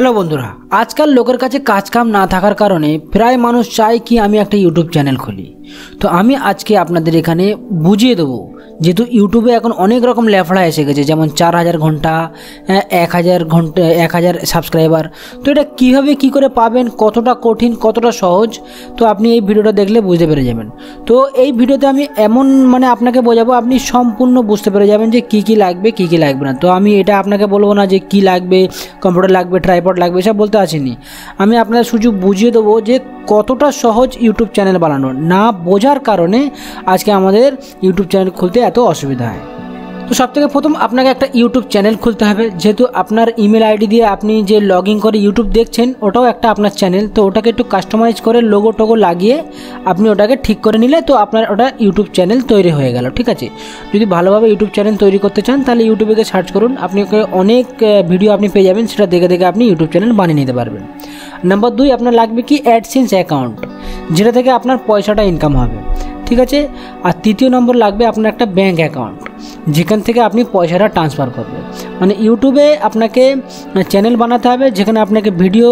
Hello বন্ধুরা, আজকাল লোকের কাছে কাজ কাম না থাকার কারণে প্রায় মানুষ চায় কি আমি একটা ইউটিউব চ্যানেল খুলি। তো আমি আজকে আপনাদের এখানে বুঝিয়ে দেবো যেহেতু ইউটিউবে এখন অনেক রকম লেফড়া এসে গেছে যেমন চার হাজার ঘণ্টা হ্যাঁ, এক হাজার ঘণ্টা এক হাজার সাবস্ক্রাইবার তো এটা কীভাবে কী করে পাবেন কতটা কঠিন কতটা সহজ তো আপনি এই ভিডিওটা দেখলে বুঝতে পেরে যাবেন। তো এই ভিডিওতে আমি এমন মানে আপনাকে বোঝাবো আপনি সম্পূর্ণ বুঝতে পেরে যাবেন যে কী কী লাগবে কী কী লাগবে না। তো আমি এটা আপনাকে বলব না যে কী লাগবে কম্পিউটার লাগবে ট্রাইপড লাগবে এসব বলতে আসিনি আমি আপনাদের সুযোগ বুঝিয়ে দেবো যে কতটা সহজ ইউটিউব চ্যানেল বানানো না বোঝার কারণে আজকে আমাদের ইউটিউব চ্যানেল খুলতে এত অসুবিধা হয়। তো সব থেকে প্রথম আপনাকে একটা ইউটিউব চ্যানেল খুলতে হবে। যেহেতু আপনার ইমেল আইডি দিয়ে আপনি যে লগ করে ইউটিউব দেখছেন, ওটাও একটা আপনার চ্যানেল তো ওটাকে একটু কাস্টমাইজ করে লোগো টোগো লাগিয়ে আপনি ওটাকে ঠিক করে নিলে তো আপনার ওটা ইউটিউব চ্যানেল তৈরি হয়ে গেল, ঠিক আছে? যদি ভালোভাবে ইউটিউব চ্যানেল তৈরি করতে চান, তাহলে ইউটিউবে সার্চ করুন। আপনি অনেক ভিডিও আপনি পেয়ে যাবেন, সেটা দেখে দেখে আপনি ইউটিউব চ্যানেল বানিয়ে নিতে পারবেন। নাম্বার দুই, আপনার লাগবে কি অ্যাডসেন্স অ্যাকাউন্ট যেটা থেকে আপনার পয়সাটা ইনকাম হবে। ঠিক আছে? আর তৃতীয় নম্বর লাগবে আপনার একটা ব্যাঙ্ক অ্যাকাউন্ট যেখান থেকে আপনি পয়সাটা ট্রান্সফার করবেন। মানে ইউটিউবে আপনাকে চ্যানেল বানাতে হবে, যেখানে আপনাকে ভিডিও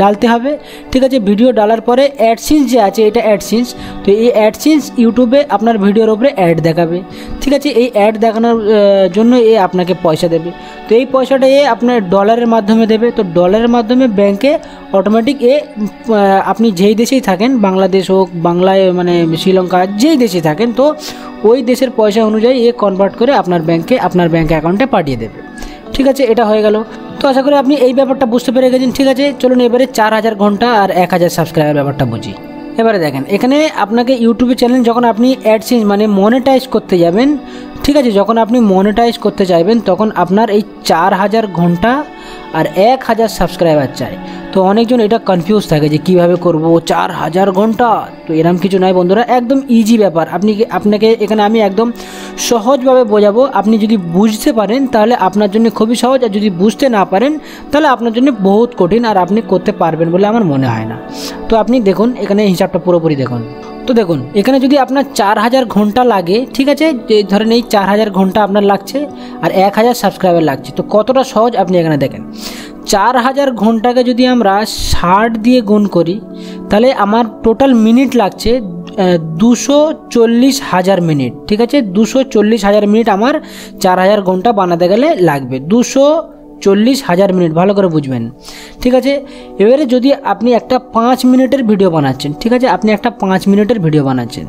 ডালতে হবে। ঠিক আছে ভিডিও ডালার পরে অ্যাডসিন্স যে আছে, এটা অ্যাডসিন্স তো এই অ্যাডসিন্স ইউটিউবে আপনার ভিডিওর ওপরে অ্যাড দেখাবে। ঠিক আছে, এই অ্যাড দেখানোর জন্য এ আপনাকে পয়সা দেবে। তো এই পয়সাটা এ আপনার ডলারের মাধ্যমে দেবে। তো ডলারের মাধ্যমে ব্যাংকে অটোমেটিক এ আপনি যেই দেশেই থাকেন, বাংলাদেশ হোক, বাংলায় মানে শ্রীলঙ্কা, যেই দেশে থাকেন তো ওই দেশের পয়সা অনুযায়ী এ কনভার্ট করে আপনার ব্যাংকে আপনার ব্যাংক অ্যাকাউন্টে পাঠিয়ে দেবে। ঠিক আছে, এটা হয়ে গেল। তো আশা করি আপনি এই ব্যাপারটা বুঝতে পেরে গেছেন। ঠিক আছে, চলুন এবারে চার হাজার ঘণ্টা আর এক হাজার সাবস্ক্রাইবার ব্যাপারটা বুঝি। এবারে দেখেন, এখানে আপনাকে ইউটিউবে চ্যানেল যখন আপনি অ্যাডসেন্স মানে মনিটাইজ করতে যাবেন, ঠিক আছে, যখন আপনি মনিটাইজ করতে চাইবেন, তখন আপনার এই চার হাজার ঘণ্টা আর এক হাজার সাবস্ক্রাইবার চাই। তো অনেকজন এটা কনফিউজ থাকে যে কীভাবে করব, চার হাজার ঘণ্টা? তো এরম কিছু নয় বন্ধুরা, একদম ইজি ব্যাপার। আপনি আপনাকে এখানে আমি একদম সহজভাবে বোঝাবো। আপনি যদি বুঝতে পারেন, তাহলে আপনার জন্য খুবই সহজ। আর যদি বুঝতে না পারেন, তাহলে আপনার জন্য বহুত কঠিন। আর আপনি করতে পারবেন বলে আমার মনে হয় না। তো আপনি দেখুন, এখানে হিসাবটা পুরোপুরি দেখুন। তো দেখুন, এখানে যদি আপনার চার হাজার ঘণ্টা লাগে, ঠিক আছে? যে ধরেন এই চার হাজার ঘণ্টা আপনার লাগছে আর এক হাজার সাবস্ক্রাইবার লাগছে, তো কতটা সহজ আপনি এখানে দেখেন? চার হাজার ঘন্টাকে যদি আমরা ষাট দিয়ে গুণ করি, তাহলে আমার টোটাল মিনিট লাগছে দুশো চল্লিশ হাজার মিনিট ঠিক আছে? দুশো চল্লিশ হাজার মিনিট আমার চার হাজার ঘণ্টা বানাতে গেলে লাগবে। দুশো চল্লিশ হাজার মিনিট, ভালো করে বুঝবেন। ঠিক আছে? এবারে যদি আপনি একটা পাঁচ মিনিটের ভিডিও বানাচ্ছেন, ঠিক আছে? আপনি একটা পাঁচ মিনিটের ভিডিও বানাচ্ছেন।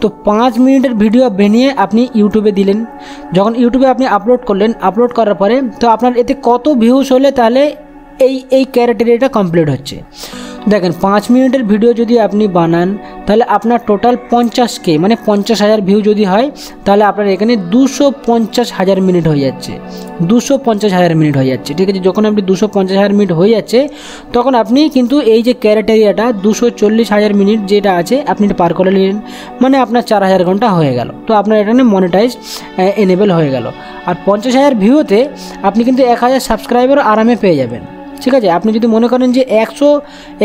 তো পাঁচ মিনিটের ভিডিও বানিয়ে আপনি ইউটিউবে দিলেন। যখন ইউটিউবে আপনি আপলোড করলেন, আপলোড করার পরে তো আপনার এতে কত ভিউস হলে তাহলে এই এই ক্যারেক্টারিটা কমপ্লিট হচ্ছে। দেখেন, পাঁচ মিনিটের ভিডিও যদি আপনি বানান, তাহলে আপনার টোটাল পঞ্চাশ কে মানে পঞ্চাশ হাজার ভিউ যদি হয়, তাহলে আপনার এখানে দুশো পঞ্চাশ হাজার মিনিট হয়ে যাচ্ছে। দুশো পঞ্চাশ হাজার মিনিট হয়ে যাচ্ছে, ঠিক আছে? যখন আপনি দুশো পঞ্চাশ হাজার মিনিট হয়ে যাচ্ছে, তখন আপনি কিন্তু এই যে ক্যারেটেরিয়াটা দুশো চল্লিশ হাজার মিনিট যেটা আছে, আপনি এটা পার করে নিলেন। মানে আপনার চার হাজার ঘণ্টা হয়ে গেল। তো আপনার এখানে মনিটাইজ এনেবেল হয়ে গেল। আর পঞ্চাশ হাজার ভিউতে আপনি কিন্তু এক হাজার সাবস্ক্রাইবার আরামে পেয়ে যাবেন। ঠিক আছে? আপনি যদি মনে করেন যে একশো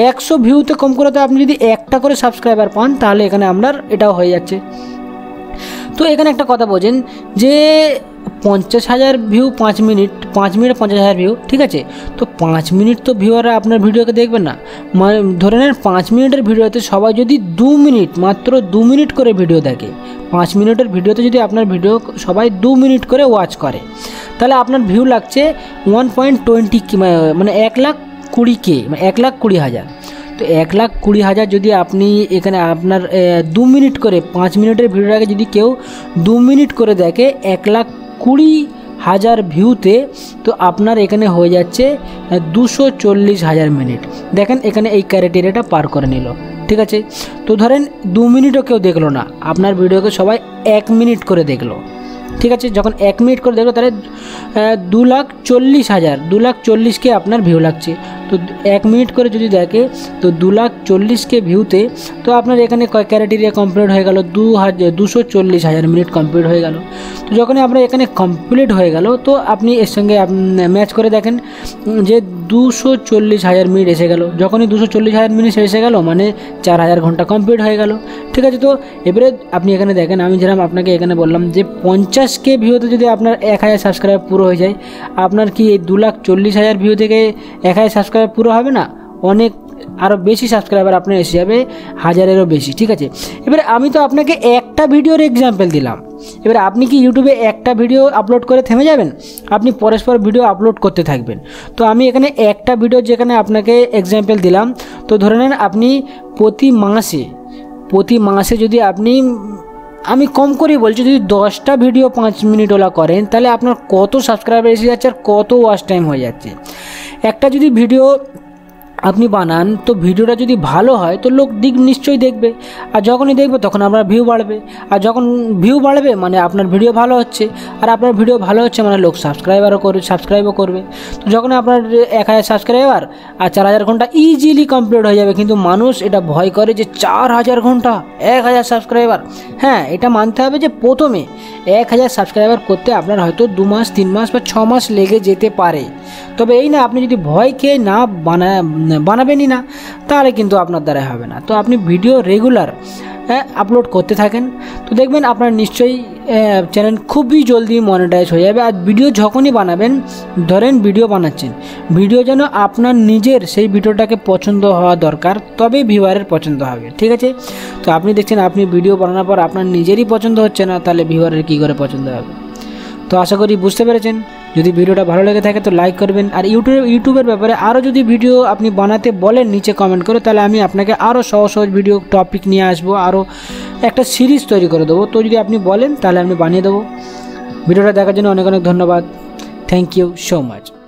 একশো ভিউতে কম করে তো আপনি যদি একটা করে সাবস্ক্রাইবার পান, তাহলে এখানে আপনার এটাও হয়ে যাচ্ছে। তো এখানে একটা কথা বোঝেন যে পঞ্চাশ হাজার ভিউ পাঁচ মিনিট পাঁচ মিনিট পঞ্চাশ হাজার ভিউ ঠিক আছে? তো পাঁচ মিনিট তো ভিউয়াররা আপনার ভিডিওকে দেখবেন না। মানে ধরে নেন পাঁচ মিনিটের ভিডিওতে সবাই যদি দু মিনিট মাত্র দু মিনিট করে ভিডিও দেখে পাঁচ মিনিটের ভিডিওতে যদি আপনার ভিডিও সবাই দু মিনিট করে ওয়াচ করে, তাহলে আপনার ভিউ লাগছে ওয়ান পয়েন্ট টোয়েন্টি মানে এক লাখ কুড়ি কে মানে এক লাখ কুড়ি হাজার। তো এক লাখ কুড়ি হাজার যদি আপনি এখানে আপনার দু মিনিট করে, পাঁচ মিনিটের ভিডিওটাকে যদি কেউ দু মিনিট করে দেখে এক লাখ কুড়ি হাজার ভিউতে তো আপনার এখানে হয়ে যাচ্ছে দুশো চল্লিশ হাজার মিনিট। দেখেন এখানে এই ক্যারেটেরিয়াটা পার করে নিল। ঠিক আছে? তো ধরেন দু মিনিটও কেউ দেখল না। আপনার ভিডিওকে সবাই এক মিনিট করে দেখল। ঠিক আছে, যখন এক মিনিট করে দেখল তাহলে দু লাখ চল্লিশ হাজার, দু লাখ চল্লিশকে আপনার ভিউ লাগছে। তো এক মিনিট করে যদি দেখে, তো দু লাখ চল্লিশকে ভিউতে তো আপনার এখানে ক্যারেটেরিয়া কমপ্লিট হয়ে গেল, দু হাজার দুশো চল্লিশ হাজার মিনিট কমপ্লিট হয়ে গেল। তো যখনই আপনার এখানে কমপ্লিট হয়ে গেল, তো আপনি এর সঙ্গে ম্যাচ করে দেখেন যে দুশো চল্লিশ হাজার মিনিট এসে গেল। যখনই দুশো চল্লিশ হাজার মিনিট এসে গেল মানে চার হাজার ঘণ্টা কমপ্লিট হয়ে গেল। ঠিক আছে, তো এবারে আপনি এখানে দেখেন, আমি যেরকম আপনাকে এখানে বললাম যে পঞ্চাশ পঞ্চাশ কে ভিউতে যদি আপনার এক হাজার সাবস্ক্রাইব পুরো হয়ে যায়, আপনার কি এই দু লাখ চল্লিশ হাজার ভিউ থেকে এক হাজার সাবস্ক্রাইব পুরো হবে না? অনেক আরও বেশি সাবস্ক্রাইবার আপনার এসে যাবে, হাজারেরও বেশি, ঠিক আছে? এবারে আমি তো আপনাকে একটা ভিডিওর এক্সাম্পল দিলাম। এবারে আপনি কি ইউটিউবে একটা ভিডিও আপলোড করে থেমে যাবেন? আপনি পরস্পর ভিডিও আপলোড করতে থাকবেন। তো আমি এখানে একটা ভিডিও যেখানে আপনাকে এক্সাম্পল দিলাম। তো ধরে নেন আপনি প্রতি মাসে প্রতি মাসে যদি আপনি আমি কম করেই বলছি, যদি দশটা ভিডিও পাঁচ মিনিট ওলা করেন, তাহলে আপনার কত সাবস্ক্রাইবার এসে যাচ্ছে আর কত ওয়াচ টাইম হয়ে যাচ্ছে। একটা যদি ভিডিও আপনি বানান, তো ভিডিওটা যদি ভালো হয়, তো লোক দিক নিশ্চয়ই দেখবে। আর যখনই দেখবে, তখন আপনার ভিউ বাড়বে। আর যখন ভিউ বাড়বে মানে আপনার ভিডিও ভালো হচ্ছে, আর আপনার ভিডিও ভালো হচ্ছে মানে লোক সাবস্ক্রাইবারও করবে সাবস্ক্রাইবও করবে। তো যখন আপনার এক হাজার সাবস্ক্রাইবার আর চার হাজার ঘণ্টা ইজিলি কমপ্লিট হয়ে যাবে, কিন্তু মানুষ এটা ভয় করে যে চার হাজার ঘণ্টা, এক হাজার সাবস্ক্রাইবার হ্যাঁ এটা মানতে হবে যে প্রথমে এক হাজার সাবস্ক্রাইবার করতে আপনার হয়তো দু মাস, তিন মাস বা ছ মাস লেগে যেতে পারে। তবে এই না, আপনি যদি ভয় খেয়ে না বানা, বানাবেনই না, তাহলে কিন্তু আপনার দ্বারাই হবে না। তো আপনি ভিডিও রেগুলার আপলোড করতে থাকেন। তো দেখবেন আপনার নিশ্চয়ই চ্যানেল খুবই জলদি মনিটাইজ হয়ে যাবে। আর ভিডিও যখনই বানাবেন, ধরেন ভিডিও বানাচ্ছেন ভিডিও যেন আপনার নিজের সেই ভিডিওটাকে পছন্দ হওয়া দরকার তবেই ভিউয়ারের পছন্দ হবে, ঠিক আছে? তো আপনি দেখছেন, আপনি ভিডিও বানানোর পর আপনার নিজেরই পছন্দ হচ্ছে না, তাহলে ভিউয়ারের কী করে পছন্দ হবে? তো আশা করি বুঝতে পেরেছেন। যদি ভিডিওটা ভালো লেগে থাকে তো লাইক করবেন। আর ইউটিউবে, ইউটিউবের ব্যাপারে আরও যদি ভিডিও আপনি বানাতে বলেন, নিচে কমেন্ট করে, তাহলে আমি আপনাকে আরও সহজ সহজ ভিডিও টপিক নিয়ে আসব। আরও একটা সিরিজ তৈরি করে দেবো। তো যদি আপনি বলেন, তাহলে আমি বানিয়ে দেবো। ভিডিওটা দেখার জন্য অনেক অনেক ধন্যবাদ। Thank you so much